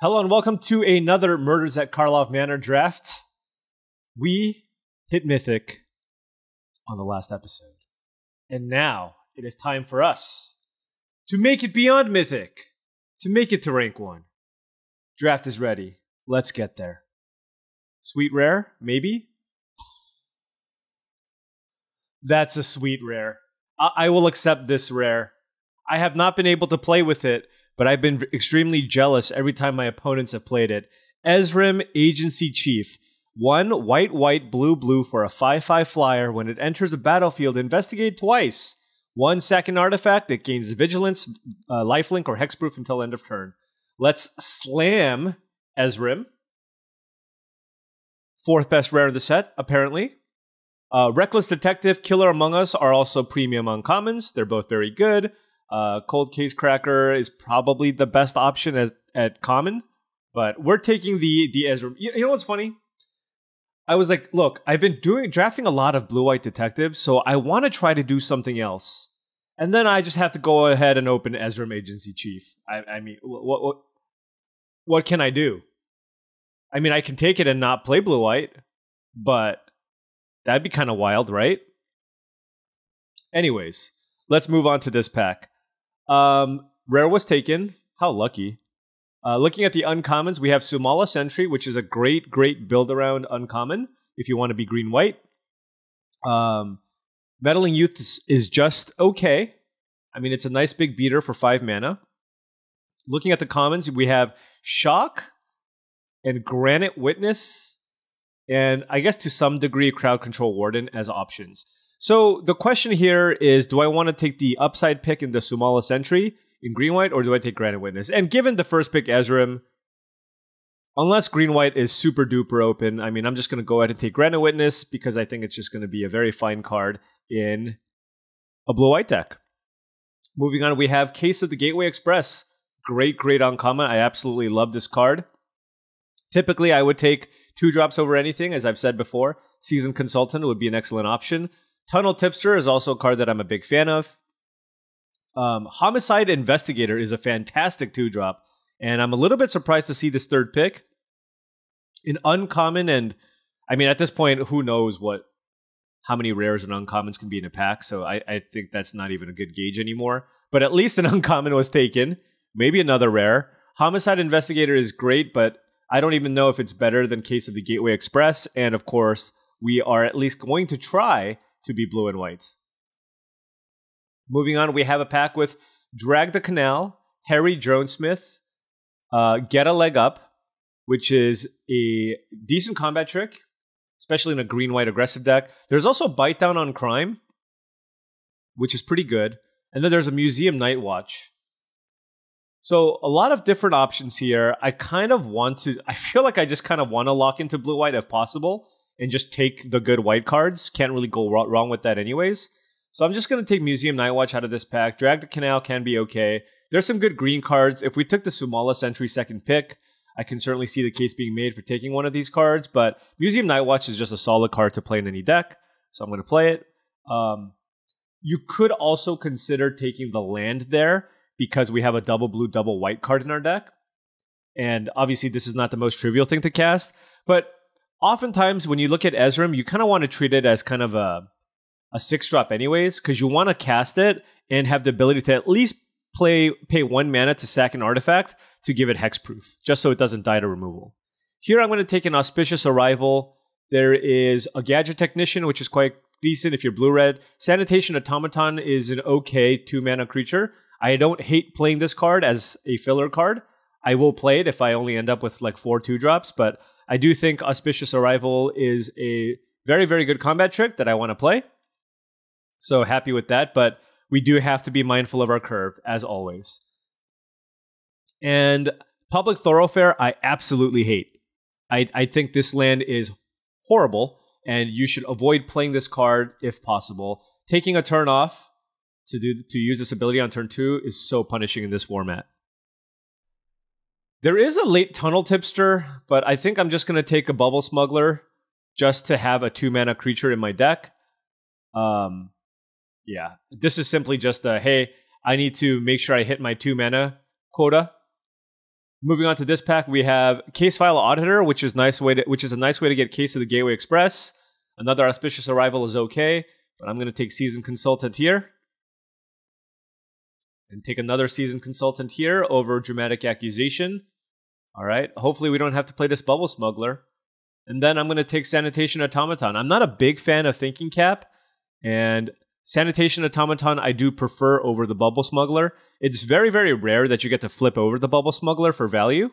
Hello and welcome to another Murders at Karlov Manor draft. We hit Mythic on the last episode. And now it is time for us to make it beyond Mythic, to make it to rank 1. Draft is ready. Let's get there. Sweet rare, maybe? That's a sweet rare. I, I will accept this rare. I have not been able to play with it, but I've been extremely jealous every time my opponents have played it. Ezrim Agency Chief. One white, white, blue, blue for a 5 5 flyer. When it enters the battlefield, investigate twice. One second artifact that gains vigilance, uh, lifelink, or hexproof until end of turn. Let's slam Ezrim. Fourth best rare of the set, apparently. Uh, Reckless Detective, Killer Among Us are also premium uncommons. They're both very good. Uh, Cold Case Cracker is probably the best option at, at common, but we're taking the the Ezrim. You, you know what's funny? I was like, look, I've been doing drafting a lot of blue white detectives, so I want to try to do something else. And then I just have to go ahead and open Ezrim Agency Chief. I, I mean, what, what what can I do? I mean, I can take it and not play blue white, but that'd be kind of wild, right? Anyways, let's move on to this pack. Um, rare was taken. How lucky. Uh, looking at the uncommons, we have Sumala Sentry, which is a great, great build around uncommon if you want to be green white. Um, Meddling Youth is, is just okay. I mean, it's a nice big beater for five mana. Looking at the commons, we have Shock and Granite Witness, and I guess to some degree, Crowd Control Warden as options. So the question here is do I want to take the upside pick in the Sumala Sentry in green white, or do I take Granite Witness? And given the first pick, Ezrim, unless green white is super duper open, I mean, I'm just going to go ahead and take Granite Witness because I think it's just going to be a very fine card in a blue white deck. Moving on, we have Case of the Gateway Express. Great, great uncommon. I absolutely love this card. Typically, I would take two drops over anything, as I've said before. Seasoned Consultant would be an excellent option. Tunnel Tipster is also a card that I'm a big fan of. Um, Homicide Investigator is a fantastic two drop, and I'm a little bit surprised to see this third pick. An uncommon, and I mean, at this point, who knows what how many rares and uncommons can be in a pack, so I, I think that's not even a good gauge anymore. But at least an uncommon was taken, maybe another rare. Homicide Investigator is great, but I don't even know if it's better than Case of the Gateway Express, and of course, we are at least going to try to be blue and white. Moving on, we have a pack with Drag the Canal, Harried Dronesmith, uh, Get a Leg Up, which is a decent combat trick, especially in a green white aggressive deck. There's also Bite Down on Crime, which is pretty good. And then there's a Museum Night Watch. So a lot of different options here. I kind of want to, I feel like I just kind of want to lock into blue white if possible and just take the good white cards. Can't really go wrong with that, anyways. So I'm just going to take Museum Night Watch out of this pack. Drag the Canal can be okay. There's some good green cards. If we took the Sumala Sentry second pick, I can certainly see the case being made for taking one of these cards. But Museum Night Watch is just a solid card to play in any deck. So I'm going to play it. Um, you could also consider taking the land there because we have a double blue, double white card in our deck. And obviously, this is not the most trivial thing to cast. But oftentimes when you look at Ezrim, you kind of want to treat it as kind of a a six drop anyways, because you want to cast it and have the ability to at least play pay one mana to sack an artifact to give it hexproof, just so it doesn't die to removal. Here I'm going to take an auspicious arrival. There is a gadget technician, which is quite decent if you're blue red. Sanitation automaton is an okay two mana creature. I don't hate playing this card as a filler card. I will play it if I only end up with like four two drops, but I do think Auspicious Arrival is a very, very good combat trick that I want to play. So happy with that, but we do have to be mindful of our curve, as always. And Public Thoroughfare, I absolutely hate. I, I think this land is horrible, and you should avoid playing this card if possible. Taking a turn off to do to use this ability on turn two is so punishing in this format. There is a late tunnel tipster, but I think I'm just going to take a bubble smuggler just to have a two mana creature in my deck. Um, yeah, this is simply just a hey, I need to make sure I hit my two mana quota. Moving on to this pack, we have Case File Auditor, which is nice way to, which is a nice way to get Case of the Gateway Express. Another auspicious arrival is okay, but I'm going to take Season Consultant here. And take another Seasoned Consultant here over Dramatic Accusation. All right. Hopefully, we don't have to play this Bubble Smuggler. And then I'm going to take Sanitation Automaton. I'm not a big fan of Thinking Cap, and Sanitation Automaton I do prefer over the Bubble Smuggler. It's very, very rare that you get to flip over the Bubble Smuggler for value.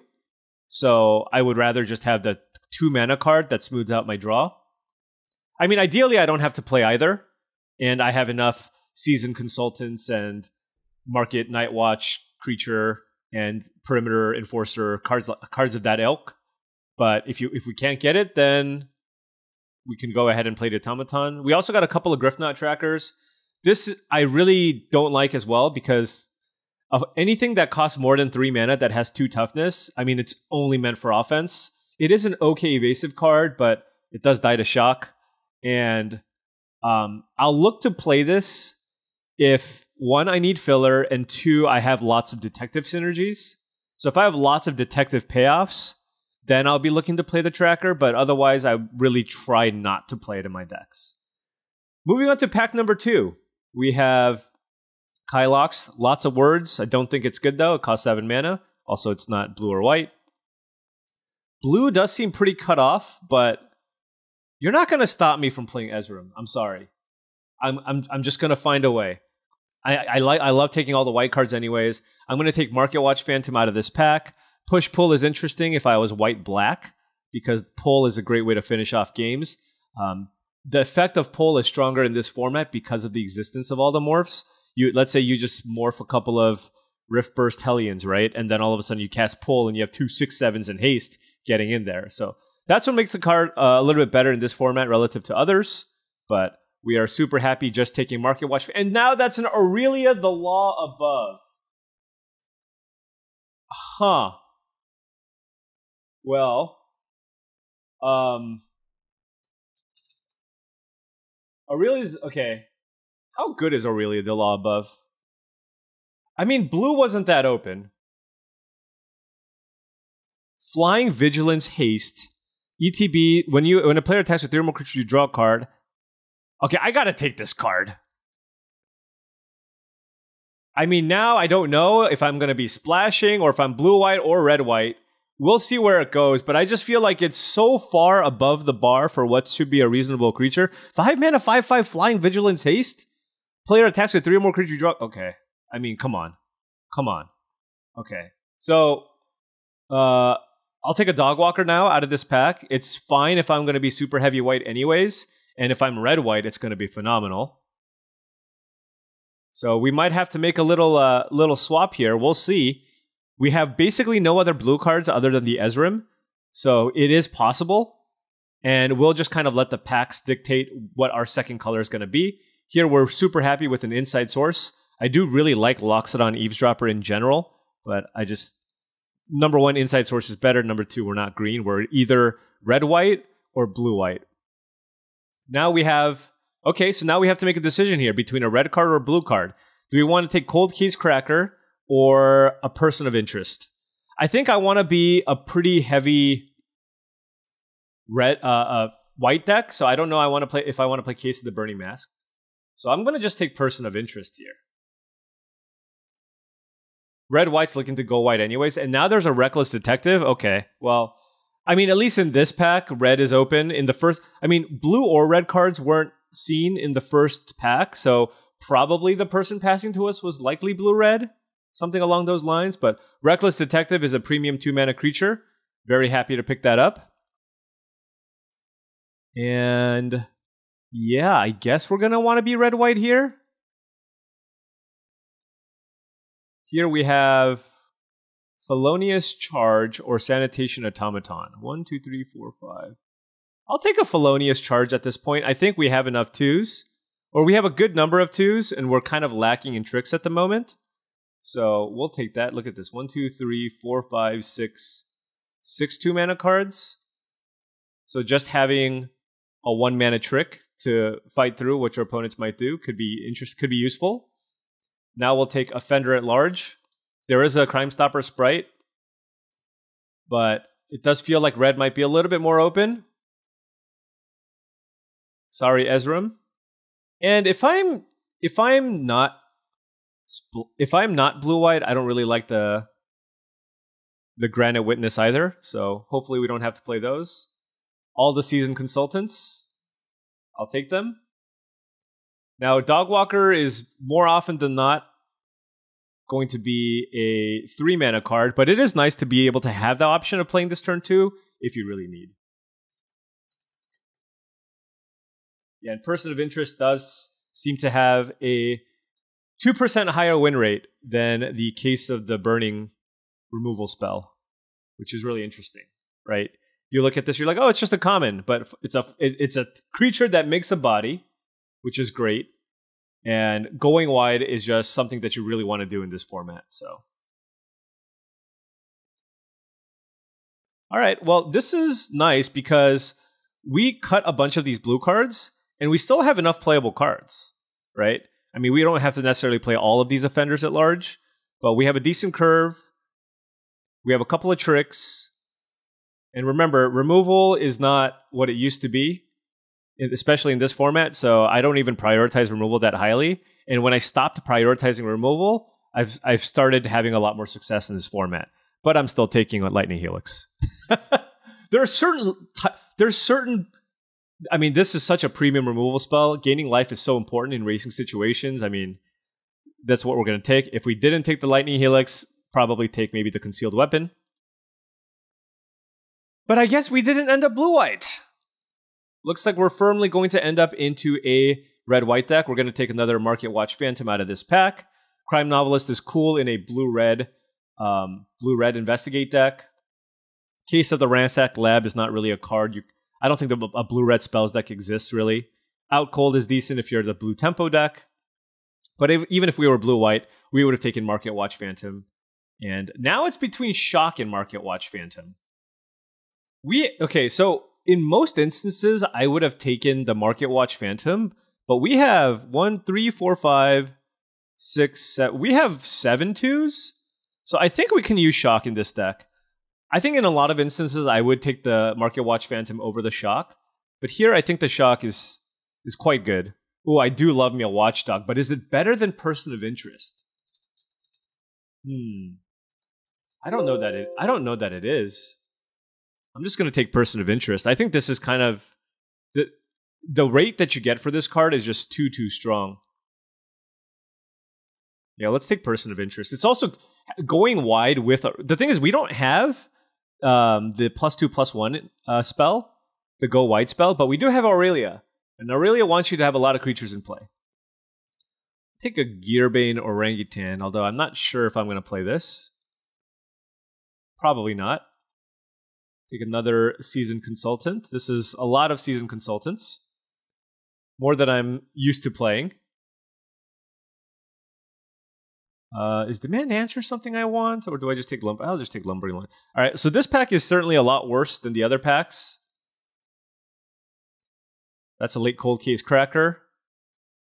So I would rather just have the two mana card that smooths out my draw. I mean, ideally, I don't have to play either, and I have enough Seasoned Consultants and Market Night Watch creature and Perimeter Enforcer cards cards of that ilk but if you if we can't get it, then we can go ahead and play the automaton. We also got a couple of Griffnaut trackers. This I really don't like as well because of anything that costs more than three mana that has two toughness. I mean, it's only meant for offense. It is an okay evasive card, but it does die to shock. And um, I'll look to play this if one, I need filler, and two, I have lots of detective synergies. So if I have lots of detective payoffs, then I'll be looking to play the tracker, but otherwise, I really try not to play it in my decks. Moving on to pack number two, we have Kylox. Lots of words. I don't think it's good though. It costs seven mana. Also, it's not blue or white. Blue does seem pretty cut off, but you're not going to stop me from playing Ezrim. I'm sorry. I'm I'm I'm just going to find a way. I I like I love taking all the white cards anyways. I'm going to take Market Watch Phantom out of this pack. Push pull is interesting if I was white black because pull is a great way to finish off games. Um, the effect of pull is stronger in this format because of the existence of all the morphs. You let's say you just morph a couple of Rift Burst Hellions, right? And then all of a sudden you cast pull and you have two six sevens in haste getting in there. So that's what makes the card uh, a little bit better in this format relative to others. But we are super happy just taking Market Watch. And now that's an Aurelia the Law above. Huh. Well, um, Aurelia's okay. How good is Aurelia the Law above? I mean, blue wasn't that open. Flying Vigilance Haste. ETB, when you when a player attacks a thermal creature, you draw a card. Okay, I gotta take this card. I mean, now I don't know if I'm gonna be splashing or if I'm blue white or red white we'll see where it goes, but I just feel like it's so far above the bar for what should be a reasonable creature. Five mana, five five flying vigilance haste. Player attacks with three or more creatures draw. Okay, I mean, come on, come on. Okay, so uh, I'll take a dog walker now out of this pack. It's fine if I'm to be super heavy white anyways, and if I'm red white, it's going to be phenomenal. So we might have to make a little uh, little swap here. We'll see. We have basically no other blue cards other than the Ezrim, so it is possible. And we'll just kind of let the packs dictate what our second color is going to be. Here, we're super happy with an inside source. I do really like Loxodon Eavesdropper in general, but I just number one, inside source is better. Number two, we're not green. We're either red white or blue white. Now we have okay, so now we have to make a decision here between a red card or a blue card. Do we want to take Cold Case Cracker or a person of interest. I think I want to be a pretty heavy red uh, uh, white deck, so I don't know I want to play if I want to play Case of the Burning Mask. So I'm going to just take person of interest here. Red white's looking to go white anyways, and now there's a reckless detective. Okay, well, I mean, at least in this pack, red is open. In the first, I mean, blue or red cards weren't seen in the first pack, so probably the person passing to us was likely blue red something along those lines. But Reckless Detective is a premium two mana creature. Very happy to pick that up. And yeah, I guess we're going to want to be red white here. Here we have Felonious Charge or Sanitation Automaton. One, two, three, four, five. I'll take a Felonious Charge at this point. I think we have enough twos, or we have a good number of twos, and we're kind of lacking in tricks at the moment. So we'll take that. Look at this. One, two, three, four, five, six, six two mana cards. So just having a one mana trick to fight through, which your opponents might do, could be interest could be useful. Now we'll take Offender at Large. There is a Crime Stopper sprite. but it does feel like red might be a little bit more open. Sorry, Ezrim. And if I'm if I'm not if I'm not blue white, I don't really like the the Granite Witness either. So hopefully we don't have to play those. All the season consultants, I'll take them. Now, Dog Walker is more often than not going to be a three mana card, but it is nice to be able to have the option of playing this turn two if you really need. Yeah, and Person of Interest does seem to have a 2% higher win rate than the case of the Burning removal spell, which is really interesting, right? You look at this, you're like, oh, it's just a common, but it's a it, it's a creature that makes a body, which is great, and going wide is just something that you really want to do in this format. So, all right, well, this is nice because we cut a bunch of these blue cards, and we still have enough playable cards, right? I mean, we don't have to necessarily play all of these offenders at large, but we have a decent curve we have a couple of tricks. And remember, removal is not what it used to be, especially in this format. So I don't even prioritize removal that highly. And when I stopped prioritizing removal, I've I've started having a lot more success in this format. But I'm still taking a Lightning Helix. there are certain there's certain I mean, this is such a premium removal spell. Gaining life is so important in racing situations. I mean, that's what we're going to take. If we didn't take the Lightning Helix, probably take maybe the concealed weapon. But I guess we didn't end up blue white. Looks like we're firmly going to end up into a red white deck. We're going to take another Market Watch Phantom out of this pack. Crime Novelist is cool in a blue red, um, blue red investigate deck. Case of the Ransack Lab is not really a card. You, I don't think the, a blue red spells deck exists really. Out Cold is decent if you're the blue tempo deck. But if, even if we were blue white, we would have taken Market Watch Phantom. And now it's between Shock and Market Watch Phantom. We okay, so in most instances, I would have taken the Market Watch Phantom, but we have one, three, four, five, six, seven. We have seven twos. So I think we can use Shock in this deck. I think in a lot of instances, I would take the Market Watch Phantom over the Shock, but here I think the Shock is is quite good. Oh, I do love me a Watchdog, but is it better than Person of Interest? Hmm. I don't know that it. I don't know that it is. I'm just going to take person of interest. I think this is kind of the the rate that you get for this card is just too too strong. Yeah, let's take person of interest. It's also going wide with the thing is we don't have um, the plus two plus one uh, spell, the go wide spell, but we do have Aurelia, and Aurelia wants you to have a lot of creatures in play. Take a Gearbane Orangutan, although I'm not sure if I'm going to play this. Probably not. Take another season consultant. This is a lot of season consultants. More than I'm used to playing. Uh, is demand answer something I want, or do I just take lumber? I'll just take lumbering line. All right, so this pack is certainly a lot worse than the other packs. That's a late cold case cracker,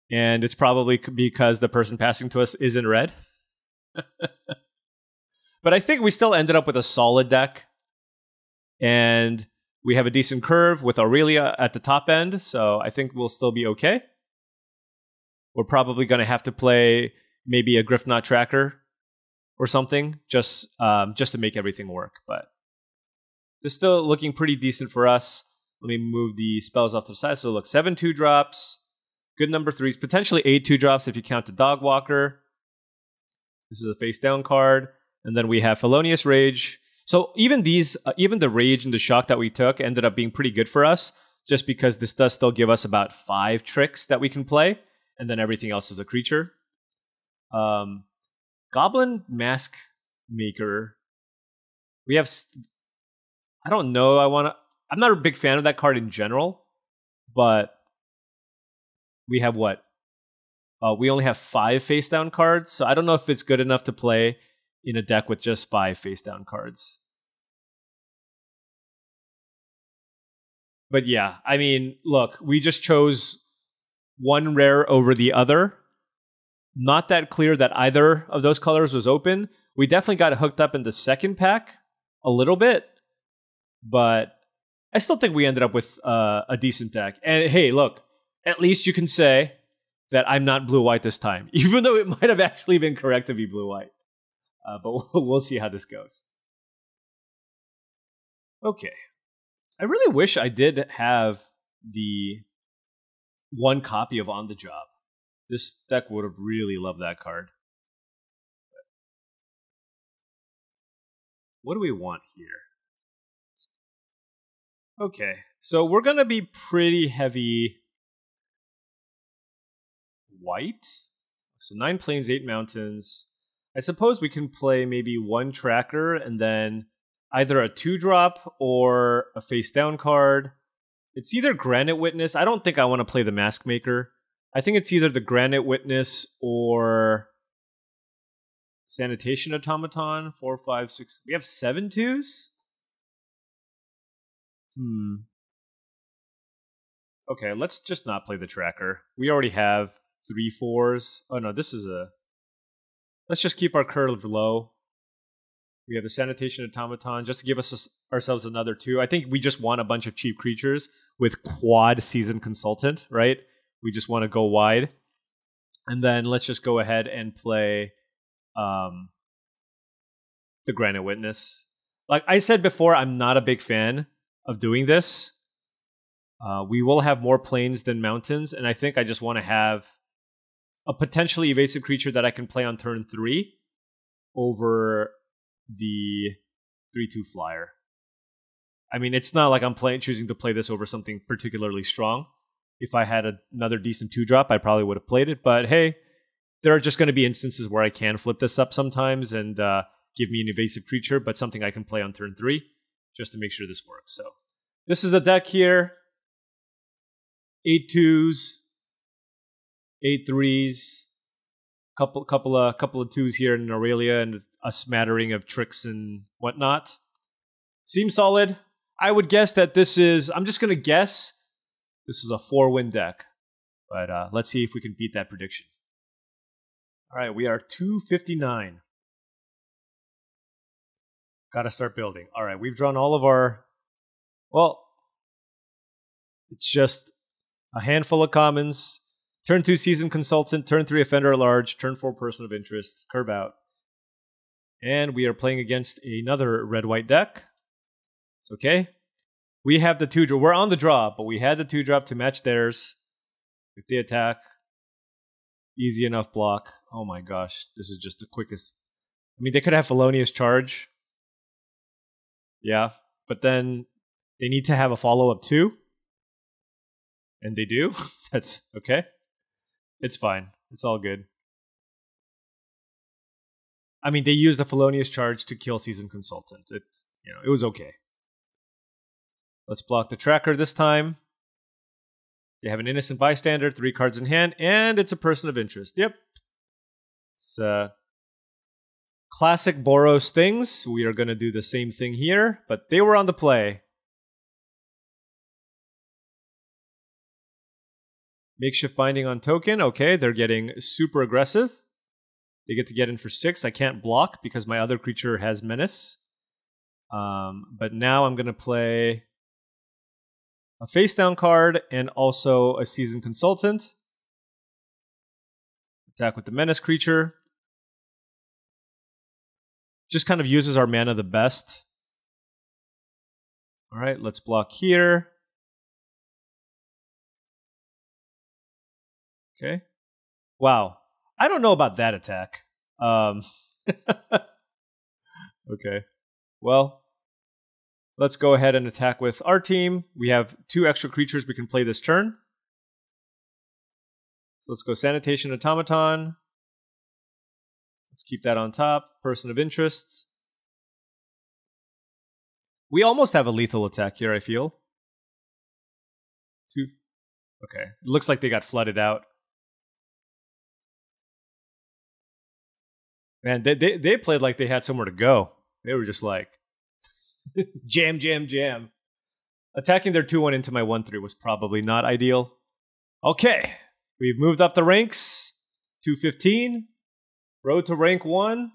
and it's probably because the person passing to us isn't red. But I think we still ended up with a solid deck. And we have a decent curve with Aurelia at the top end. So I think we'll still be okay. We're probably going to have to play maybe a Griffnaut tracker or something just um, just to make everything work. But they're still looking pretty decent for us. Let me move the spells off to the side. So look, seven two drops, good number threes, potentially eight two drops if you count the Dog Walker. This is a face down card and then we have Felonious Rage. So even these, uh, even the Rage and the Shock that we took ended up being pretty good for us, just because this does still give us about five tricks that we can play, and then everything else is a creature. Um, Goblin Mask Maker. We have. I don't know. I want to. I'm not a big fan of that card in general, but we have what? Uh, we only have five face down cards, so I don't know if it's good enough to play in a deck with just five face down cards. But yeah, I mean, look, we just chose one rare over the other. Not that clear that either of those colors was open. We definitely got hooked up in the second pack a little bit, but I still think we ended up with uh, a decent deck. And hey, look, at least you can say that I'm not blue white this time, even though it might have actually been correct to be blue white. Uh, but we'll, see how this goes. Okay. I really wish I did have the one copy of On the Job. This deck would have really loved that card. What do we want here? Okay, so we're going to be pretty heavy white. So nine plains, eight mountains. I suppose we can play maybe one tracker and then either a two drop or a face down card. It's either Granite Witness. I don't think I want to play the Mask Maker. I think it's either the Granite Witness or Sanitation Automaton. Four, five, six. We have seven twos? Hmm. Okay, let's just not play the tracker. We already have three fours. Oh no, this is a. Let's just keep our curve low. We have the sanitation automaton just to give us a, ourselves another two. I think we just want a bunch of cheap creatures with quad season consultant, right? We just want to go wide, and then let's just go ahead and play um, the Granite Witness. Like I said before, I'm not a big fan of doing this. Uh, we will have more plains than mountains, and I think I just want to have a potentially evasive creature that I can play on turn three over the three two flyer. I mean, it's not like I'm playing choosing to play this over something particularly strong. If I had a, another decent two drop, I probably would have played it. But hey, there are just going to be instances where I can flip this up sometimes and uh, give me an evasive creature, but something I can play on turn three just to make sure this works. So this is a deck here. Eight twos, eight threes, couple couple of couple of twos here in Aurelia, and a smattering of tricks and whatnot. Seems solid. I would guess that this is. I'm just gonna guess this is a four win deck, but uh, let's see if we can beat that prediction. All right, we are 259. Got to start building. All right, we've drawn all of our. Well, it's just a handful of commons, Turn two season consultant, turn three offender at large, turn four person of interest, curve out. And we are playing against another red white deck. It's okay. We have the two draw. We're on the draw, but we had the two drop to match theirs. If they attack, easy enough block. Oh my gosh, this is just the quickest. I mean, they could have Felonious Charge. Yeah, but then they need to have a follow up too. And they do. That's okay. It's fine. It's all good. I mean, they used the felonious charge to kill season consultant. It, you know, it was okay. Let's block the tracker this time. They have an innocent bystander, three cards in hand, and it's a person of interest. Yep. It's uh, classic Boros things. We are going to do the same thing here, but they were on the play. Makeshift binding on token. Okay, they're getting super aggressive. They get to get in for six. I can't block because my other creature has menace. Um, but now I'm going to play a face down card and also a seasoned consultant. Attack with the menace creature. Just kind of uses our mana the best. All right, let's block here. Okay. Wow. I don't know about that attack. Um, okay. Well, let's go ahead and attack with our team. We have two extra creatures we can play this turn. So let's go Sanitation Automaton. Let's keep that on top. Person of interest. We almost have a lethal attack here, I feel. Two. Okay. It looks like they got flooded out. Man, they, they they played like they had somewhere to go. They were just like jam, jam, jam. Attacking their 2 1 into my 1 3 was probably not ideal. Okay, we've moved up the ranks. 215. Road to rank 1.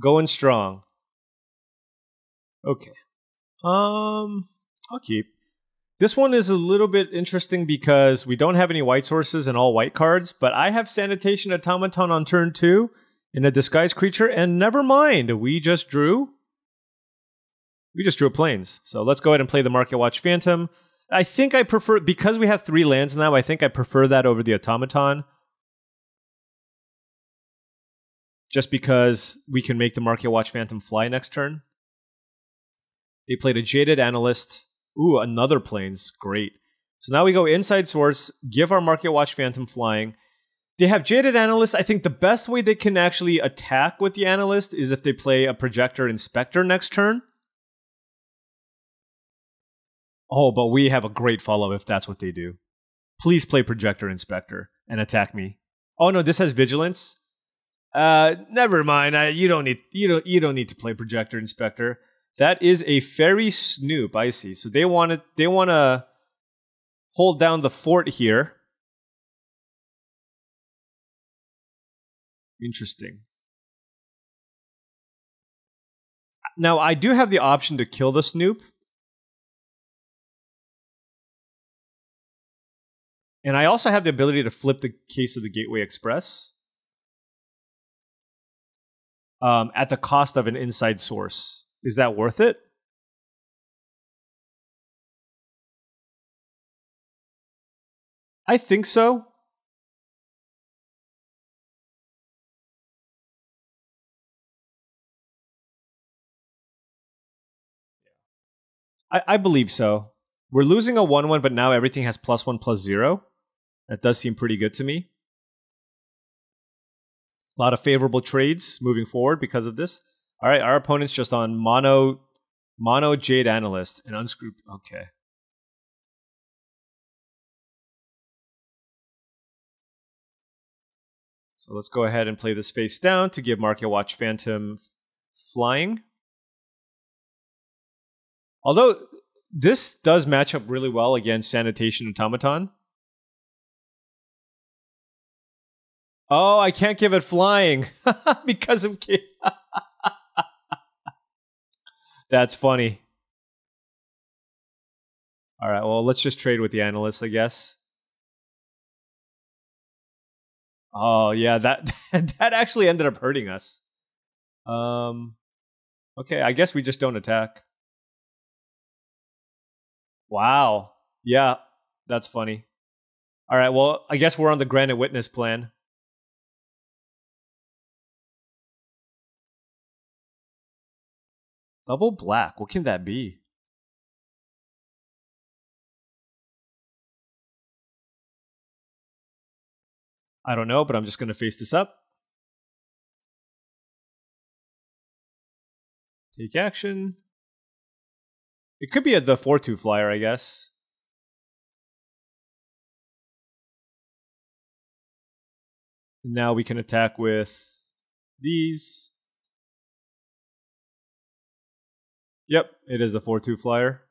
Going strong. Okay. Um, I'll keep. This one is a little bit interesting because we don't have any white sources and all white cards, but I have Sanitation Automaton on turn two in a disguised creature, and never mind, we just drew. We just drew plains. So let's go ahead and play the Market Watch Phantom. I think I prefer because we have three lands now. I think I prefer that over the automaton. Just because we can make the Market Watch Phantom fly next turn. They played a Jaded Analyst. Ooh, another plains. Great. So now we go inside source, give our Market Watch Phantom flying. They have Jaded Analyst. I think the best way they can actually attack with the Analyst is if they play a Projector Inspector next turn. Oh, but we have a great follow if that's what they do. Please play Projector Inspector and attack me. Oh no, this has Vigilance. Uh, never mind. I, you don't need you don't you don't need to play Projector Inspector. That is a faerie snoop. I see. So they want to they want to hold down the fort here. Interesting. Now I do have the option to kill the snoop. And I also have the ability to flip the case of the Gateway Express um, at the cost of an inside source. Is that worth it? I think so. I, I believe so. We're losing a 1 1, but now everything has plus 1 plus 0. That does seem pretty good to me. A lot of favorable trades moving forward because of this. All right, our opponent's just on mono mono Jade Analyst and unscrupulous. Okay. So let's go ahead and play this face down to give Market Watch Phantom flying. Although this does match up really well against Sanitation Automaton. Oh, I can't give it flying because of. That's funny. All right, well, let's just trade with the analyst, I guess. Oh, yeah, that that actually ended up hurting us. Um Okay, I guess we just don't attack. Wow. Yeah, that's funny. All right, well, I guess we're on the Granite Witness plan. Double black. What can that be? I don't know, but I'm just going to face this up. Take action. It could be a the 4-2 flyer, I guess. now we can attack with these. Yep, it is the 4 2 flyer.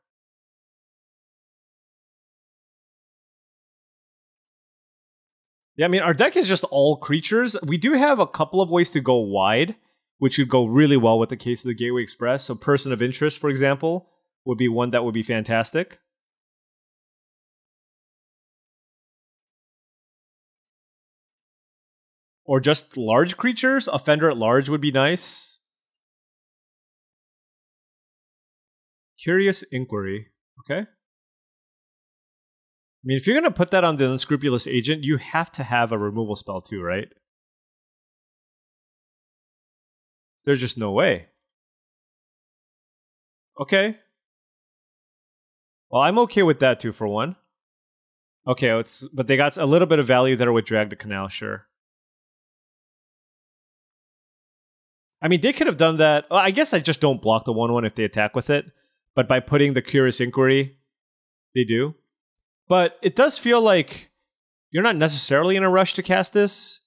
Yeah, I mean, our deck is just all creatures. We do have a couple of ways to go wide, which would go really well with the case of the Gateway Express. So, Person of Interest, for example, would be one that would be fantastic. Or just large creatures. Offender at large would be nice. Curious inquiry. Okay. I mean, if you're going to put that on the unscrupulous agent, you have to have a removal spell too, right? There's just no way. Okay. Well, I'm okay with that too, for one. Okay, oh, it's but they got a little bit of value there with Drag the Canal, sure. I mean, they could have done that. Well, I guess I just don't block the 1 1 if they attack with it but by putting the curious inquiry, they do. But it does feel like you're not necessarily in a rush to cast this.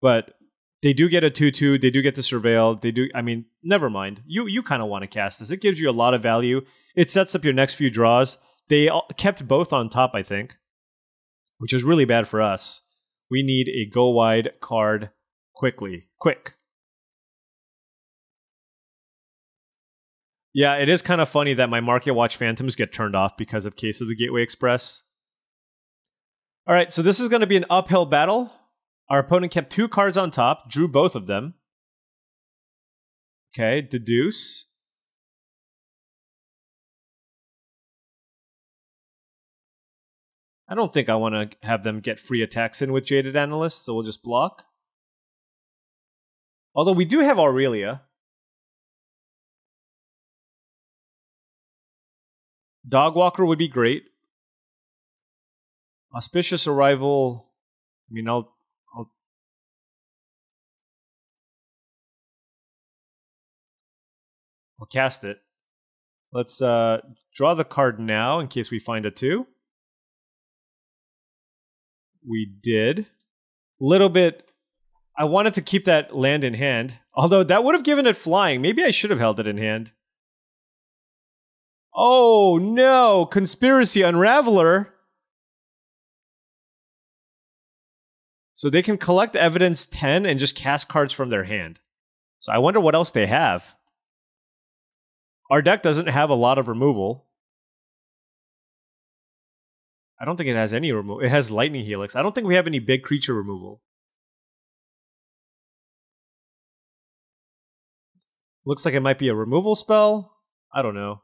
But they do get a 2-2, they do get the surveil, they do I mean, never mind. You you kind of want to cast this. It gives you a lot of value. It sets up your next few draws. They kept both on top, I think, which is really bad for us. We need a go wide card quickly. Quick. Yeah, it is kind of funny that my Market Watch Phantoms get turned off because of Case of the Gateway Express. All right, so this is going to be an uphill battle. Our opponent kept two cards on top, drew both of them. Okay, deduce. I don't think I want to have them get free attacks in with Jaded Analyst, so we'll just block. Although we do have Aurelia. Dogwalker would be great. Auspicious Arrival. I mean, I'll. I'll cast it. Let's uh, draw the card now in case we find a two. We did. Little bit. I wanted to keep that land in hand, although that would have given it flying. Maybe I should have held it in hand. Oh no! Conspiracy Unraveler. So they can collect evidence 10 and just cast cards from their hand. So I wonder what else they have. Our deck doesn't have a lot of removal. I don't think it has any removal. It has Lightning Helix. I don't think we have any big creature removal. Looks like it might be a removal spell. I don't know.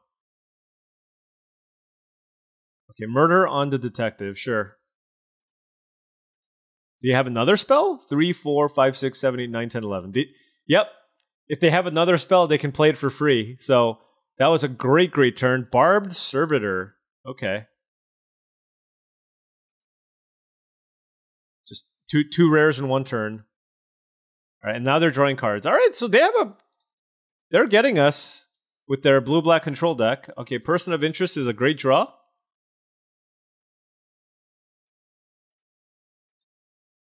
Okay, murder on the detective, sure. Do you have another spell? 3, 4, 5, 6, 7, 8, 9, 10, 11. Do, yep. If they have another spell, they can play it for free. So that was a great, great turn. Barbed Servitor. Okay. Just two two rares in one turn. All right, and now they're drawing cards. All right, so they have a they're getting us with their blue black control deck. Okay, person of interest is a great draw.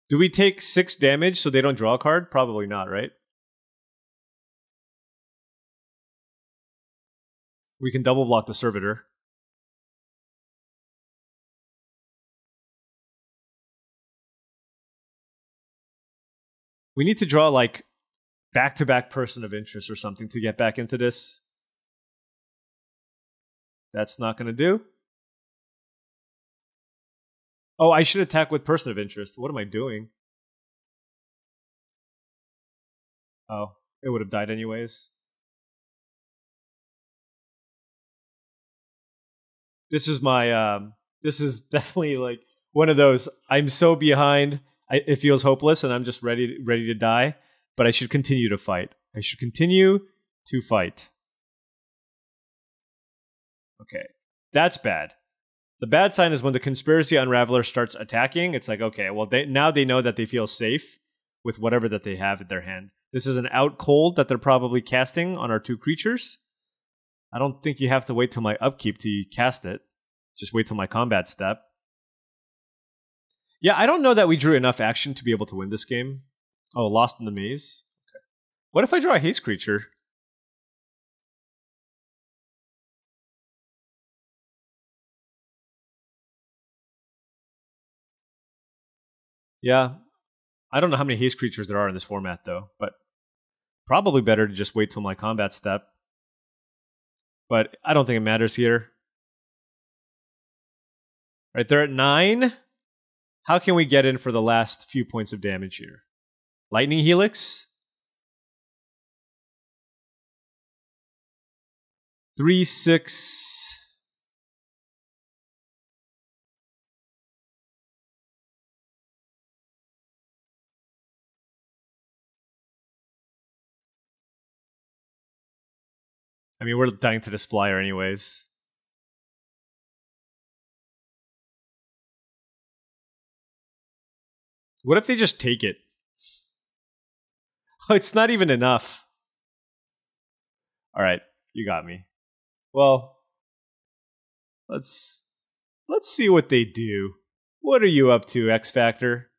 Do we take six damage so they don't draw a card? Probably not, right? We can double block the servitor. We need to draw like back to back person of interest or something to get back into this. That's not going to do. Oh, I should attack with person of interest. What am I doing? Oh, it would have died anyways. This is my um this is definitely like one of those I'm so behind I, it feels hopeless and I'm just ready ready to die, but I should continue to fight. I should continue to fight. Okay. That's bad. The bad sign is when the conspiracy unraveler starts attacking, it's like, okay, well, they, now they know that they feel safe with whatever that they have in their hand. This is an out cold that they're probably casting on our two creatures. I don't think you have to wait till my upkeep to cast it. Just wait till my combat step. Yeah, I don't know that we drew enough action to be able to win this game. Oh, lost in the maze? Okay. What if I draw a haste creature? Yeah. I don't know how many haste creatures there are in this format, though, but probably better to just wait till my combat step. But I don't think it matters here. Right, they're at nine. How can we get in for the last few points of damage here? Lightning Helix? Three, six, I mean, we're dying to this flyer anyways. What if they just take it? Oh, it's not even enough. All right, you got me. Well, let's let's see what they do. What are you up to, X Factor?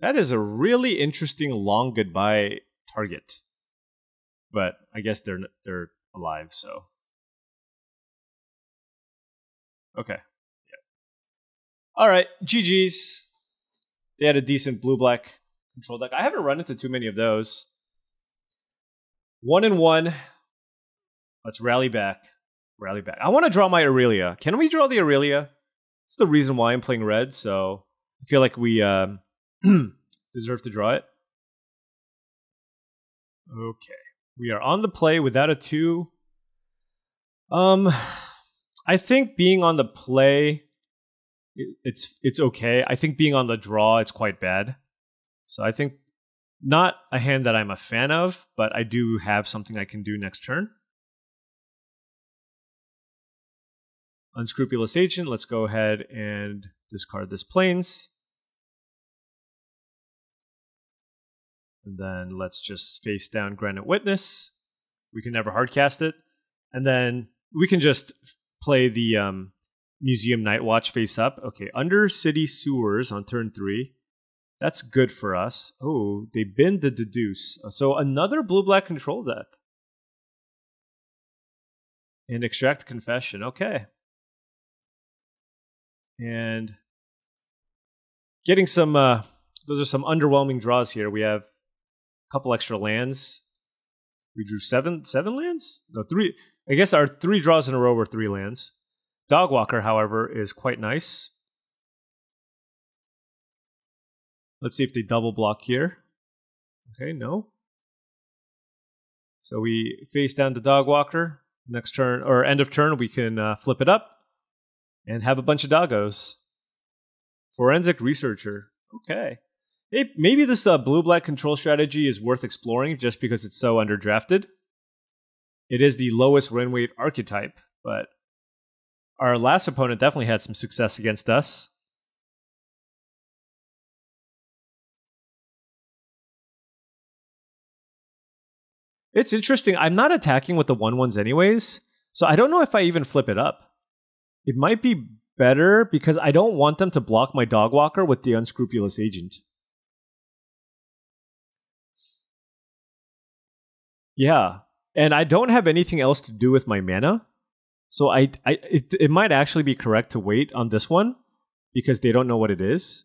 That is a really interesting long goodbye target. But I guess they're they're alive, so. Okay. Yeah. All right. GG's. They had a decent blue black control deck. I haven't run into too many of those. One and one. Let's rally back. Rally back. I want to draw my Aurelia. Can we draw the Aurelia? It's the reason why I'm playing red, so I feel like we um, deserve to draw it. Okay. We are on the play without a two. Um, I think being on the play, it's it's okay. I think being on the draw, it's quite bad. So I think not a hand that I'm a fan of, but I do have something I can do next turn. Unscrupulous Agent, let's go ahead and discard this Plains. And then let's just face down Granite Witness. We can never hardcast it. And then we can just play the um, Museum Nightwatch face up. Okay, Undercity Sewers on turn three. That's good for us. Oh, they bin the deduce. So another blue black control deck. And extract confession. Okay. And getting some uh those are some underwhelming draws here. We have couple extra lands. We drew seven seven lands? No, three I guess our three draws in a row were three lands. Dogwalker, however, is quite nice. Let's see if they double block here. Okay, no. So we face down the Dogwalker. Next turn, or end of turn, we can uh, flip it up and have a bunch of doggos. Forensic Researcher. Okay. Maybe this uh, blue black control strategy is worth exploring just because it's so underdrafted. It is the lowest win weight archetype, but our last opponent definitely had some success against us. It's interesting. I'm not attacking with the one ones anyways, so I don't know if I even flip it up. It might be better because I don't want them to block my dog walker with the unscrupulous agent. Yeah, and I don't have anything else to do with my mana, so I, I it, it might actually be correct to wait on this one because they don't know what it is.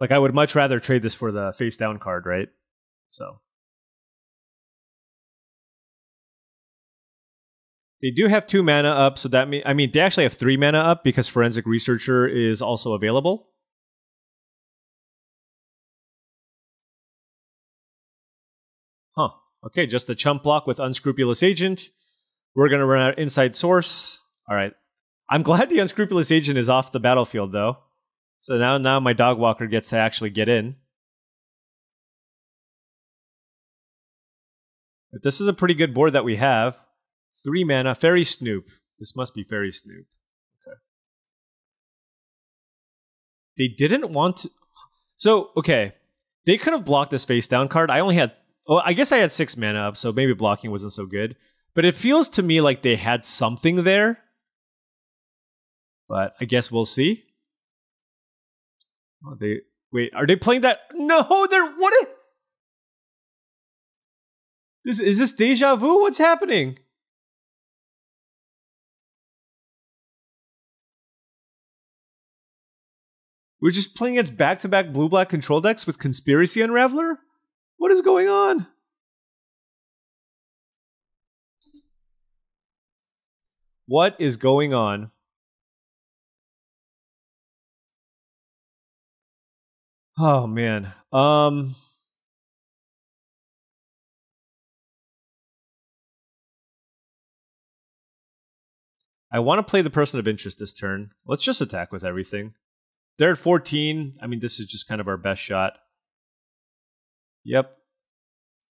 Like I would much rather trade this for the face down card, right? So they do have two mana up, so that mean I mean they actually have three mana up because forensic researcher is also available. Huh. Okay, just a chump block with unscrupulous agent. We're gonna run out inside source. All right. I'm glad the unscrupulous agent is off the battlefield though. So now, now my dog walker gets to actually get in. But this is a pretty good board that we have. Three mana, Faerie Snoop. This must be Faerie Snoop. Okay. They didn't want to. So, okay. They could have blocked this face down card. I only had. Well, I guess I had six mana up, so maybe blocking wasn't so good. But it feels to me like they had something there. But I guess we'll see. Oh, they wait. Are they playing that? No, they're what? Is, this is this deja vu? What's happening? We're just playing against back-to-back blue-black control decks with Conspiracy Unraveler. What is going on? What is going on? Oh man. Um I want to play the person of interest this turn. Let's just attack with everything. They're at 14. I mean, this is just kind of our best shot. Yep.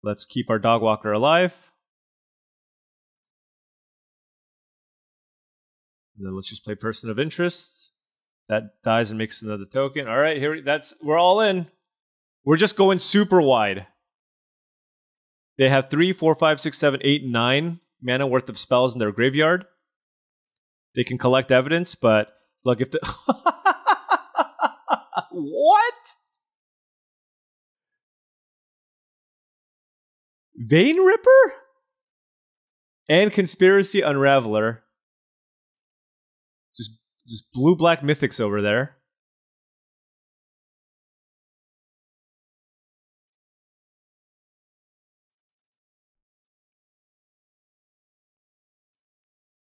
Let's keep our dog walker alive. And then let's just play person of interest. That dies and makes another token. All right, here we, that's we're all in. We're just going super wide. They have three, four, five, six, seven, eight, nine mana worth of spells in their graveyard. They can collect evidence, but look if the what? Vein Ripper and Conspiracy Unraveler. Just just blue black mythics over there.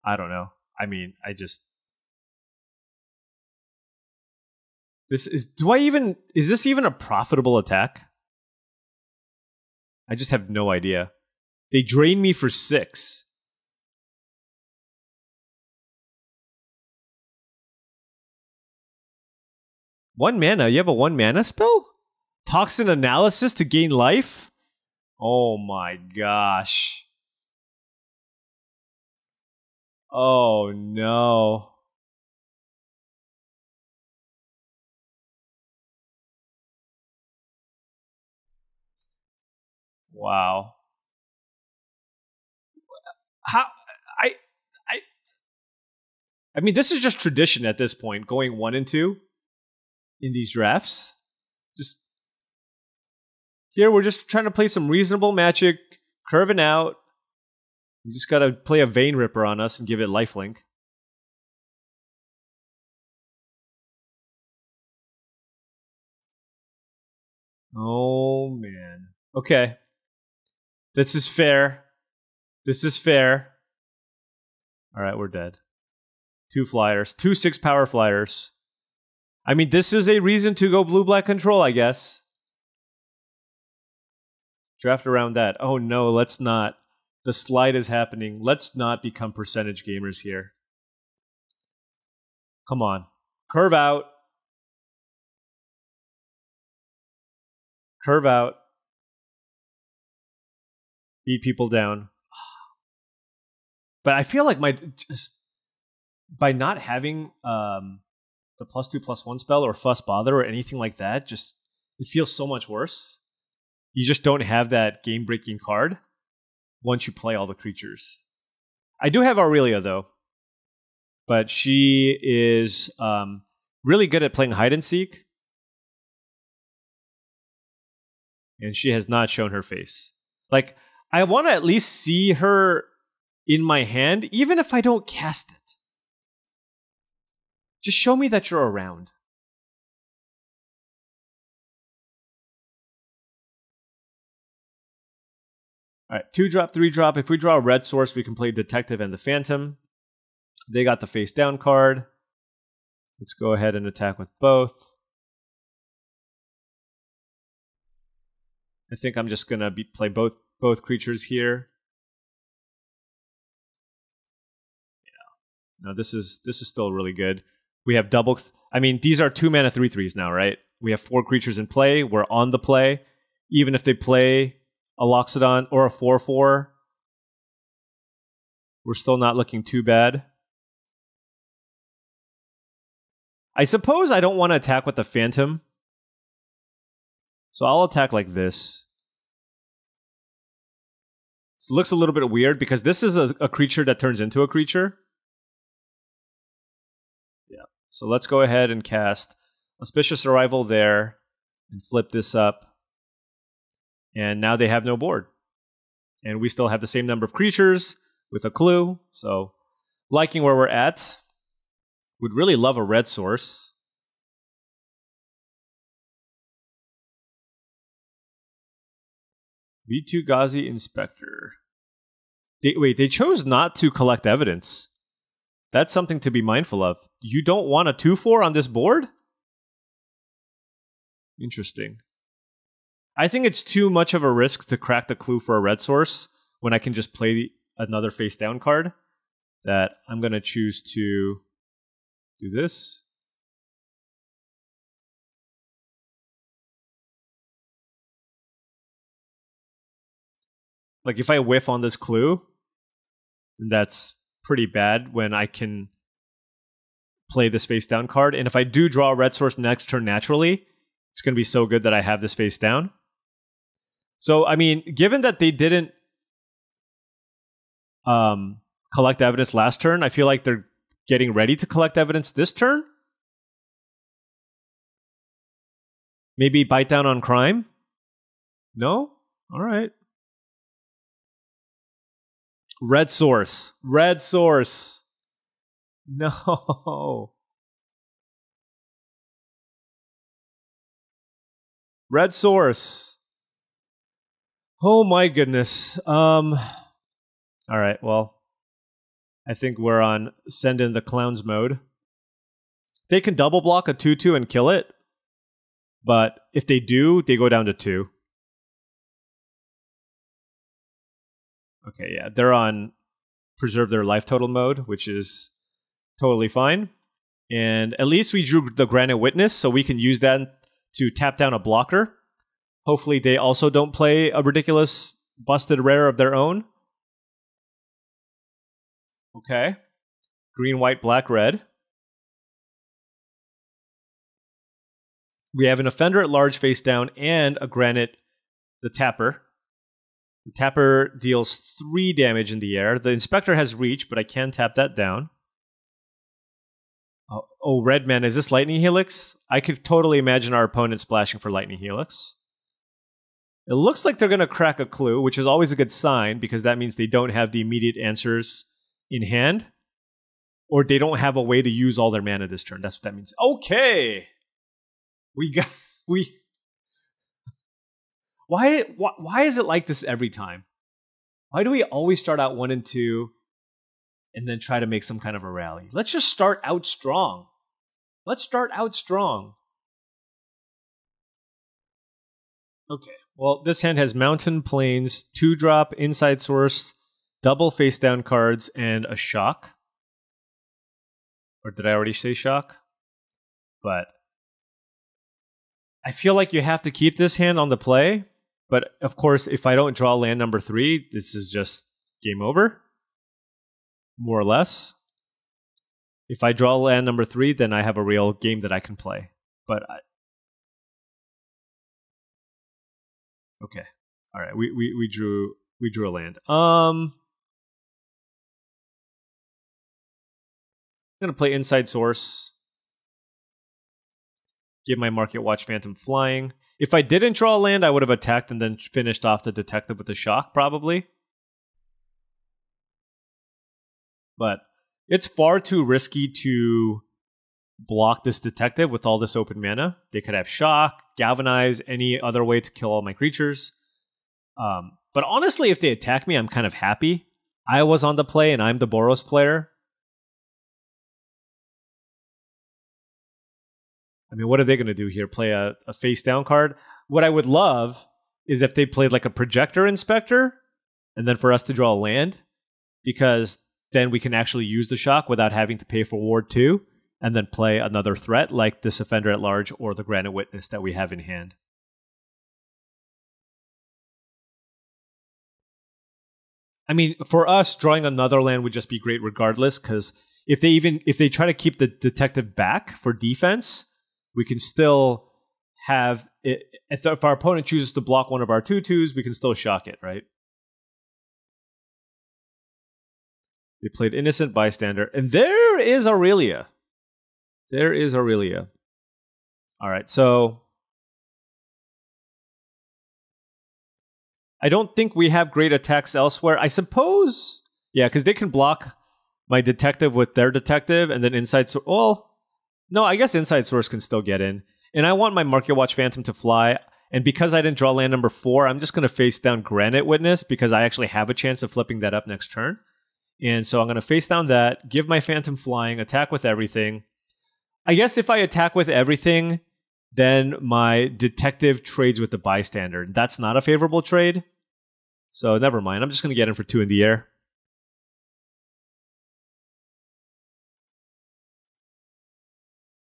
I don't know. I mean, I just this is do I even is this even a profitable attack? I just have no idea. They drain me for 6. One mana? You have a one mana spell? Toxin analysis to gain life? Oh my gosh. Oh no. Wow. How I I I mean this is just tradition at this point, going one and two in these drafts. Just here we're just trying to play some reasonable magic, curving out. You just gotta play a vein ripper on us and give it lifelink. Oh man. Okay. This is fair. This is fair. All right, we're dead. Two flyers, two six power flyers. I mean, this is a reason to go blue black control, I guess. Draft around that. Oh no, let's not. The slide is happening. Let's not become percentage gamers here. Come on. Curve out. Curve out. Beat people down. But I feel like my just by not having um the plus two plus one spell or fuss bother or anything like that, just it feels so much worse. You just don't have that game breaking card once you play all the creatures. I do have Aurelia though, but she is um, really good at playing hide and seek, and she has not shown her face. Like I want to at least see her in my hand, even if I don't cast it. Just show me that you're around. All right, two drop, three drop. If we draw a red source, we can play Detective and the Phantom. They got the face down card. Let's go ahead and attack with both. I think I'm just gonna play both both creatures here. Yeah. No, this is this is still really good. We have double. Th- I mean, these are two mana three threes now, right? We have four creatures in play. We're on the play. Even if they play a Loxodon or a four four, we're still not looking too bad. I suppose I don't want to attack with the Phantom. So I'll attack like this. Looks a little bit weird because this is a, a creature that turns into a creature. Yeah. So let's go ahead and cast Auspicious Arrival there and flip this up. And now they have no board. And we still have the same number of creatures with a clue. So liking where we're at. Would really love a red source. Vitu-Ghazi Inspector. They, wait, they chose not to collect evidence. That's something to be mindful of. You don't want a 2 4 on this board? Interesting. I think it's too much of a risk to crack the clue for a red source when I can just play another face down card. That I'm going to choose to do this. Like if I whiff on this clue, that's pretty bad when I can play this face down card. And if I do draw a red source next turn naturally, it's going to be so good that I have this face down. So, I mean, given that they didn't um, collect evidence last turn, I feel like they're getting ready to collect evidence this turn. Maybe bite down on crime? No? All right. Red source. Red source. No. Red source. Oh my goodness. Um all right, well, I think we're on send in the clowns mode. They can double block a 2 2 and kill it, but if they do, they go down to 2. Okay, yeah, they're on preserve their life total mode, which is totally fine. And at least we drew the Granite Witness, so we can use that to tap down a blocker. Hopefully, they also don't play a ridiculous busted rare of their own. Okay. Green, white, black, red. We have an offender at large face down and a granite, the tapper. The tapper deals three damage in the air. The inspector has reach, but I can tap that down. Oh, oh, red man, is this lightning helix? I could totally imagine our opponent splashing for lightning helix. It looks like they're going to crack a clue, which is always a good sign because that means they don't have the immediate answers in hand, or they don't have a way to use all their mana this turn. That's what that means. Okay, we got we. Why why why is it like this every time? Why do we always start out one and two, and then try to make some kind of a rally? Let's just start out strong. Let's start out strong. Okay. Well, this hand has Mountain Plains, two drop, Inside Source, double face down cards, and a shock. Or did I already say shock? But I feel like you have to keep this hand on the play. But of course, if I don't draw land number three, this is just game over. More or less. If I draw land number three, then I have a real game that I can play. But I, okay, all right, we, we we drew we drew a land. Um, I'm to play Inside Source. Give my Market Watch Phantom flying. If I didn't draw land, I would have attacked and then finished off the detective with a shock, probably. But it's far too risky to block this detective with all this open mana. They could have shock, galvanize, any other way to kill all my creatures. Um, but honestly, if they attack me, I'm kind of happy. I was on the play and I'm the Boros player. I mean, what are they going to do here? Play a, a face down card? What I would love is if they played like a Projektor Inspector and then for us to draw a land because then we can actually use the shock without having to pay for ward 2 and then play another threat like this offender at large or the granite witness that we have in hand. I mean, for us, drawing another land would just be great regardless, because if they even if they try to keep the detective back for defense, we can still have it. If, if our opponent chooses to block one of our two twos, we can still shock it, right? They played Innocent Bystander. And there is Aurelia. There is Aurelia. All right, so I don't think we have great attacks elsewhere. I suppose, yeah, because they can block my detective with their detective, and then inside. So, well, no, I guess Inside Source can still get in. And I want my Marketwatch Phantom to fly. And because I didn't draw land number four, I'm just going to face down Granite Witness because I actually have a chance of flipping that up next turn. And so I'm going to face down that, give my Phantom flying, attack with everything. I guess if I attack with everything, then my detective trades with the bystander. That's not a favorable trade. So never mind. I'm just going to get in for two in the air.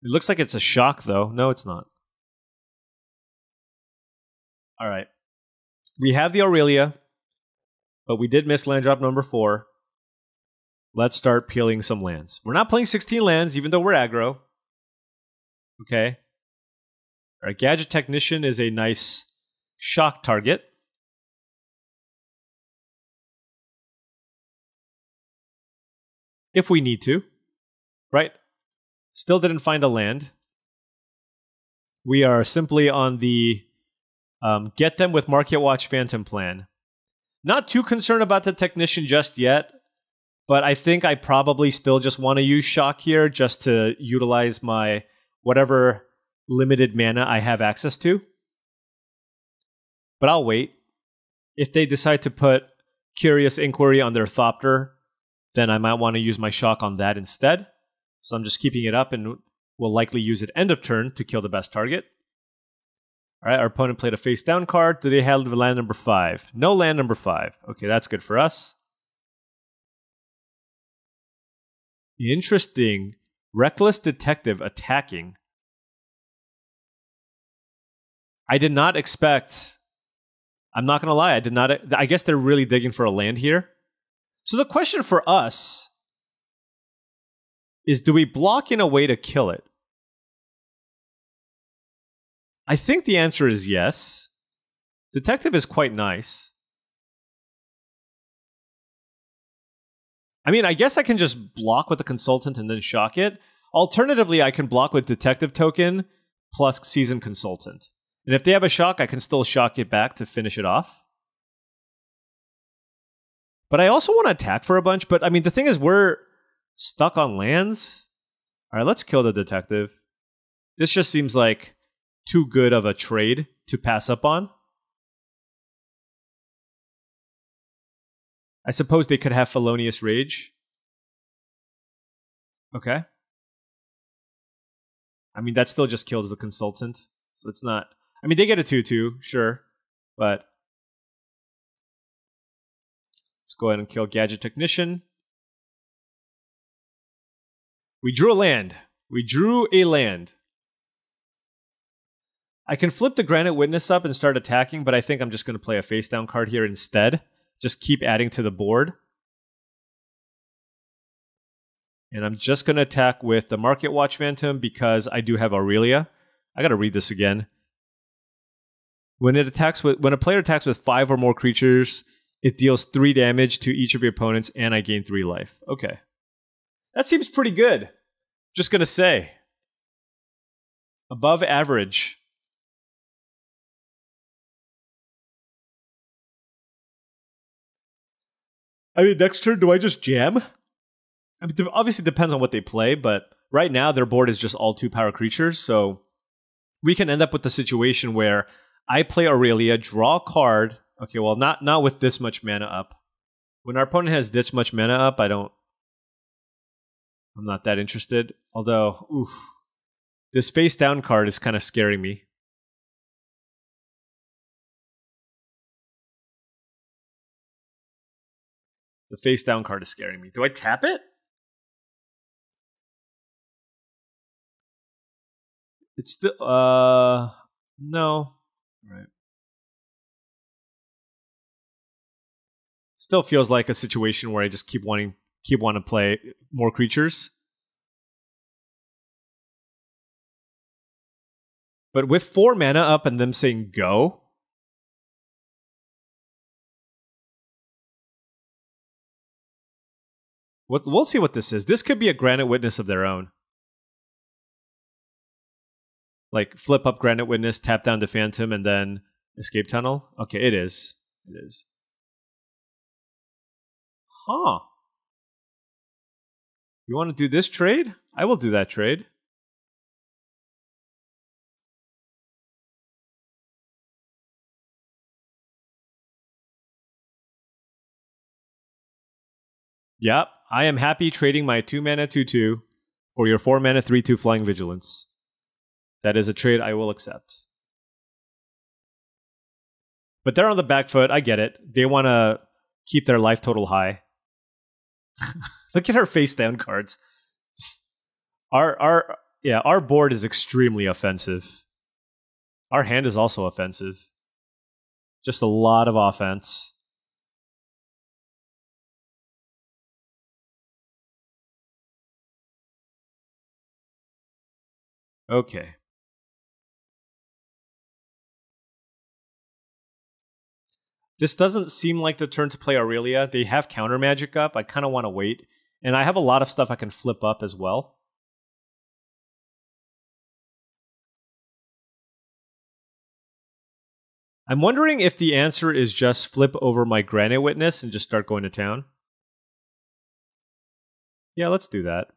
It looks like it's a shock, though. No, it's not. All right. We have the Aurelia, but we did miss land drop number four. Let's start peeling some lands. We're not playing 16 lands, even though we're aggro. Okay. All right, Gadget Technician is a nice shock target. If we need to, right? Still didn't find a land. We are simply on the um, get them with Marketwatch Phantom plan. Not too concerned about the technician just yet, but I think I probably still just want to use shock here just to utilize my whatever limited mana I have access to. But I'll wait. If they decide to put Curious Inquiry on their Thopter, then I might want to use my shock on that instead. So I'm just keeping it up and will likely use it end of turn to kill the best target. All right, our opponent played a face down card. Do they have the land number five? No land number five. Okay, that's good for us. Interesting. Reckless detective attacking. I did not expect. I'm not going to lie. I did not. I guess they're really digging for a land here. So the question for us is do we block in a way to kill it? I think the answer is yes. Detective is quite nice. I mean, I guess I can just block with the consultant and then shock it. Alternatively, I can block with detective token plus Seasoned Consultant. And if they have a shock, I can still shock it back to finish it off. But I also want to attack for a bunch. But I mean, the thing is, we're stuck on lands. All right, let's kill the detective. This just seems like too good of a trade to pass up on. I suppose they could have Felonious Rage. Okay. I mean, that still just kills the consultant. So it's not. I mean, they get a 2 2, sure. But. Let's go ahead and kill Gadget Technician. We drew a land. We drew a land. I can flip the Granite Witness up and start attacking, but I think I'm just going to play a face down card here instead. Just keep adding to the board. And I'm just going to attack with the Marketwatch Phantom because I do have Aurelia. I got to read this again. When it attacks with when a player attacks with 5 or more creatures, it deals 3 damage to each of your opponents and I gain 3 life. Okay. That seems pretty good. Just going to say above average. I mean, next turn, do I just jam? I mean, obviously depends on what they play, but right now their board is just all two power creatures, so we can end up with the situation where I play Aurelia, draw a card. Okay, well, not not with this much mana up. When our opponent has this much mana up, I don't. I'm not that interested. Although, oof, this face down card is kind of scaring me. The face down card is scaring me. Do I tap it? It's still uh no. Right. Still feels like a situation where I just keep wanting keep wanting to play more creatures. But with four mana up and them saying go, We'll see what this is. This could be a Granite Witness of their own. Like flip up Granite Witness, tap down the Phantom, and then Escape Tunnel. Okay, it is. It is. Huh. You want to do this trade? I will do that trade. Yep. I am happy trading my 2 mana 2 2 for your 4 mana 3 2 Flying Vigilance. That is a trade I will accept. But they're on the back foot. I get it. They want to keep their life total high. Look at our face down cards. Just, our our yeah, our board is extremely offensive. Our hand is also offensive. Just a lot of offense. Okay. This doesn't seem like the turn to play Aurelia. They have counter magic up. I kind of want to wait. And I have a lot of stuff I can flip up as well. I'm wondering if the answer is just flip over my Granite Witness and just start going to town. Yeah, let's do that.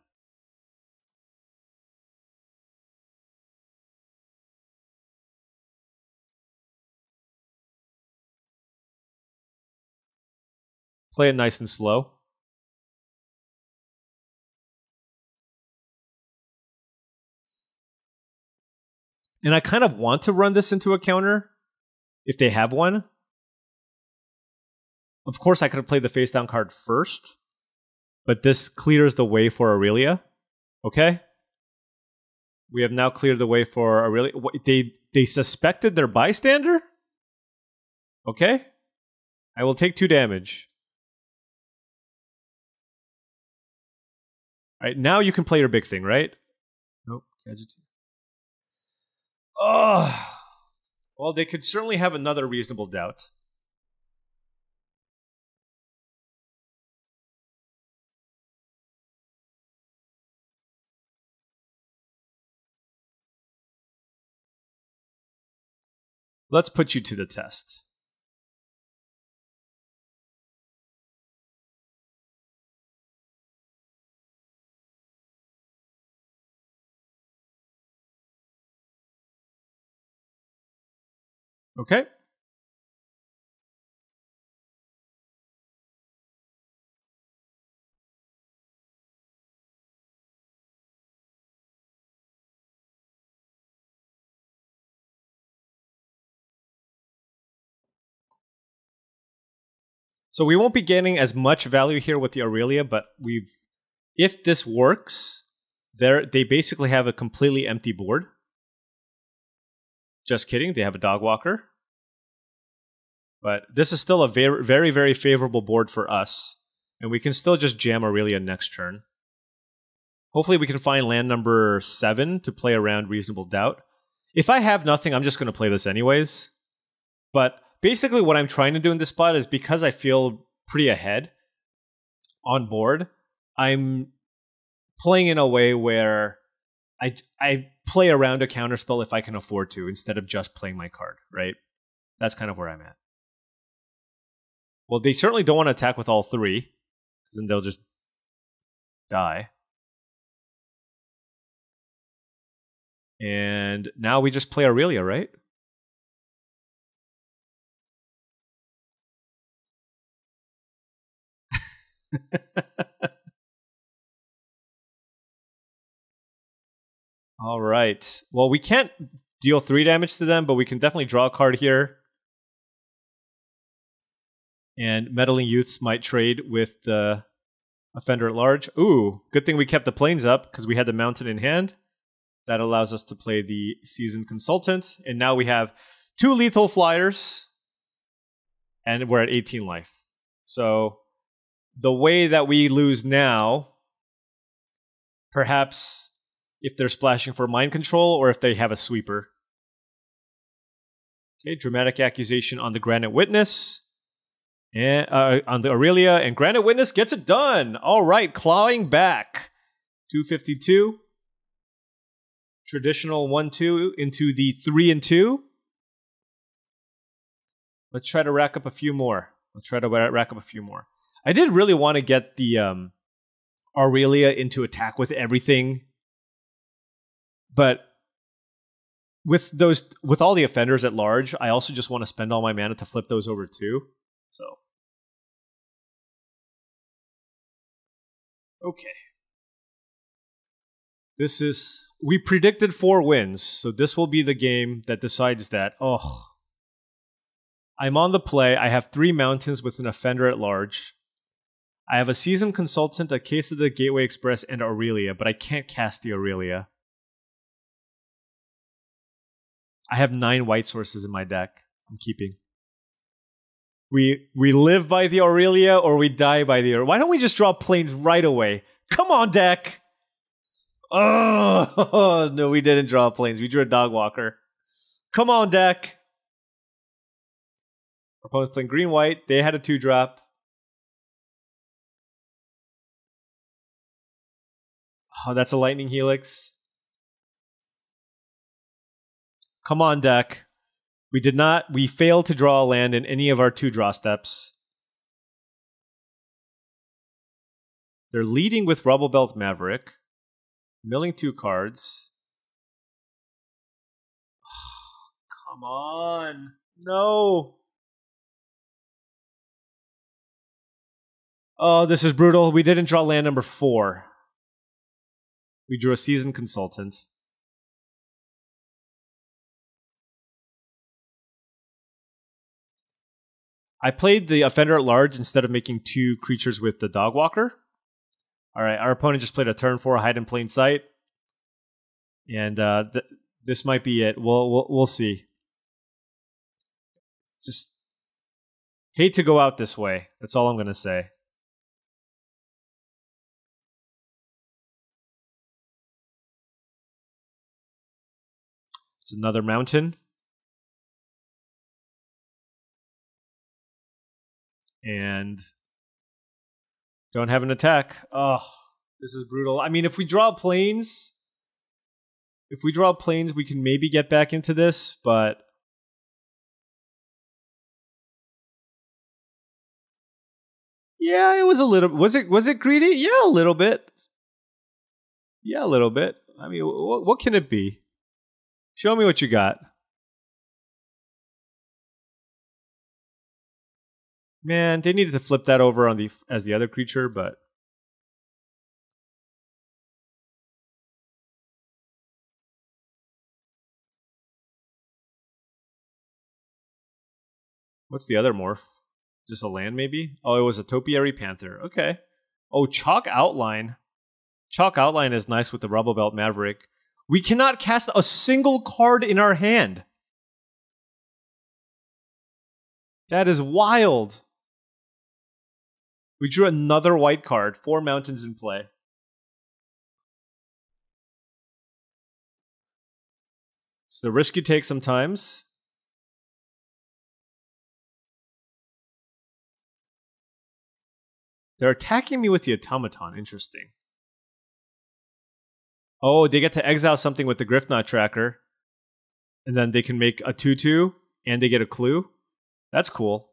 Play it nice and slow. And I kind of want to run this into a counter if they have one. Of course, I could have played the face down card first, but this clears the way for Aurelia. Okay? We have now cleared the way for Aurelia. They, they suspected their bystander? Okay? I will take two damage. All right, now you can play your big thing, right? Nope. Gadget. Oh. Well, they could certainly have another reasonable doubt. Let's put you to the test. Okay. So we won't be getting as much value here with the Aurelia, but we've if this works, they they basically have a completely empty board. Just kidding. They have a dog walker. But this is still a very, very, very favorable board for us. And we can still just jam Aurelia next turn. Hopefully we can find land number seven to play around Reasonable Doubt. If I have nothing, I'm just going to play this anyways. But basically what I'm trying to do in this spot is because I feel pretty ahead on board, I'm playing in a way where I I play around a counterspell if I can afford to instead of just playing my card, right? That's kind of where I'm at. Well, they certainly don't want to attack with all three, because then they'll just die. And now we just play Aurelia, right? All right. Well, we can't deal three damage to them, but we can definitely draw a card here. And meddling youths might trade with the offender at large. Ooh, good thing we kept the Plains up because we had the mountain in hand. That allows us to play the seasoned consultant. And now we have two lethal flyers. And we're at 18 life. So the way that we lose now, perhaps if they're splashing for mind control or if they have a sweeper. Okay, dramatic accusation on the Granite Witness. And uh, on the Aurelia, and Granite Witness gets it done. All right, clawing back. 252. Traditional 1 2 into the 3 and 2. Let's try to rack up a few more. Let's try to rack up a few more. I did really want to get the um, Aurelia into attack with everything but with those with all the offenders at large, I also just want to spend all my mana to flip those over too. So Okay. This is we predicted four wins, so this will be the game that decides that. Oh. I'm on the play. I have three mountains with an offender at large. I have a seasoned consultant, a case of the Gateway Express, and Aurelia, but I can't cast the Aurelia. I have nine white sources in my deck. I'm keeping. We we live by the Aurelia or we die by the. Aurelia. Why don't we just draw Plains right away? Come on, deck. Oh no, we didn't draw Plains. We drew a dog walker. Come on, deck. Opponent's playing green white. They had a two drop. Oh, that's a lightning helix. Come on, deck. We did not, we failed to draw a land in any of our two draw steps. They're leading with Rubblebelt Maverick, milling two cards. Come on. No. Oh, this is brutal. We didn't draw land number four. We drew a seasoned consultant. I played the offender at large instead of making two creatures with the dog walker. All right, our opponent just played a turn four hide in plain sight, and uh, th- this might be it. We'll, we'll we'll see. Just hate to go out this way. That's all I'm gonna say. It's another mountain. And don't have an attack. Oh, this is brutal. I mean, if we draw Plains, if we draw Plains, we can maybe get back into this, but Yeah, it was a little was it was it greedy? Yeah, a little bit. Yeah, a little bit. I mean, what, what can it be? Show me what you got. Man, they needed to flip that over on the as the other creature, but What's the other morph? Just a land, maybe? Oh, it was a Topiary Panther. Okay. Oh, Chalk Outline. Chalk Outline is nice with the Rubblebelt Maverick. We cannot cast a single card in our hand. That is wild. We drew another white card, four mountains in play. It's the risk you take sometimes. They're attacking me with the automaton. Interesting. Oh, they get to exile something with the Griffnaut Tracker. And then they can make a 2 2 and they get a clue. That's cool.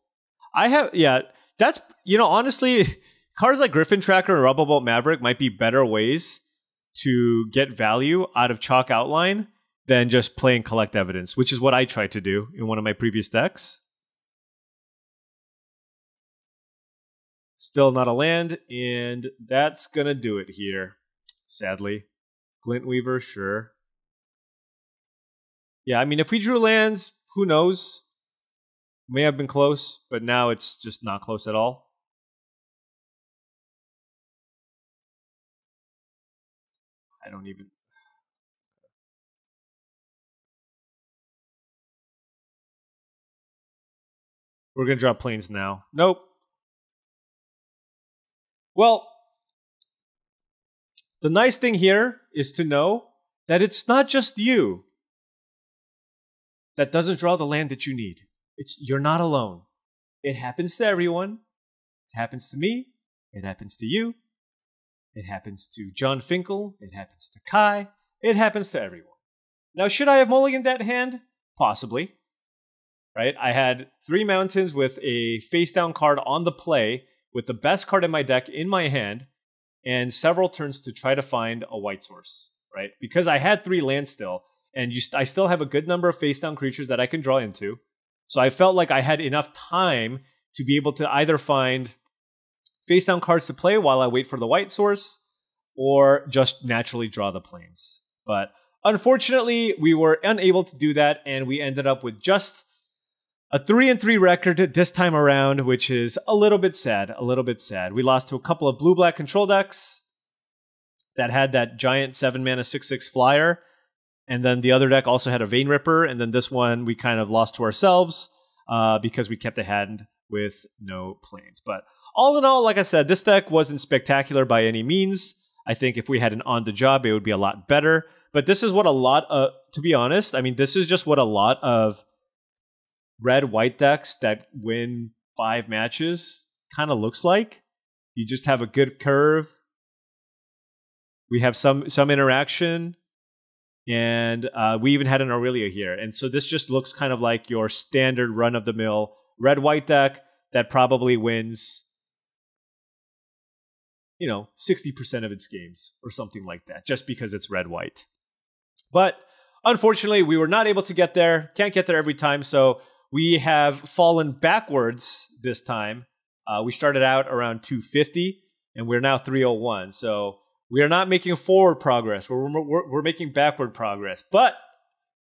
I have, yeah, that's, you know, honestly, cards like Griffnaut Tracker and Rubblebelt Maverick might be better ways to get value out of Chalk Outline than just playing Collect Evidence, which is what I tried to do in one of my previous decks. Still not a land, and that's gonna do it here, sadly. Glint Weaver, sure. Yeah, I mean, if we drew lands, who knows? May have been close, but now it's just not close at all. I don't even. We're going to drop Plains now. Nope. Well, the nice thing here is to know that it's not just you that doesn't draw the land that you need. It's you're not alone. It happens to everyone. It happens to me. It happens to you. It happens to Jon Finkel. It happens to Kai. It happens to everyone. Now, should I have mulliganed that hand? Possibly. Right? I had three mountains with a face down card on the play with the best card in my deck in my hand and several turns to try to find a white source, right? Because I had three lands still, and you st- I still have a good number of face down creatures that I can draw into. So I felt like I had enough time to be able to either find face down cards to play while I wait for the white source, or just naturally draw the Plains. But unfortunately, we were unable to do that, and we ended up with just a three and three record this time around, which is a little bit sad. A little bit sad. We lost to a couple of blue black control decks that had that giant seven mana six six flyer, and then the other deck also had a Vein Ripper, and then this one we kind of lost to ourselves uh, because we kept a hand with no Plains. But all in all, like I said, this deck wasn't spectacular by any means. I think if we had an on the job, it would be a lot better. But this is what a lot of, to be honest, I mean, this is just what a lot of red white decks that win five matches kind of looks like. You just have a good curve. We have some some interaction. And uh, we even had an Aurelia here. And so this just looks kind of like your standard run of the mill red white deck that probably wins, you know, 60% of its games or something like that, just because it's red white. But unfortunately, we were not able to get there. Can't get there every time. So we have fallen backwards this time. Uh, we started out around 250 and we're now 301. So we are not making forward progress. We're, we're, we're making backward progress. But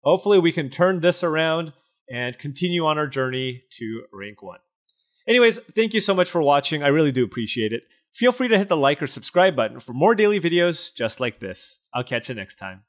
hopefully we can turn this around and continue on our journey to rank one. Anyways, thank you so much for watching. I really do appreciate it. Feel free to hit the like or subscribe button for more daily videos just like this. I'll catch you next time.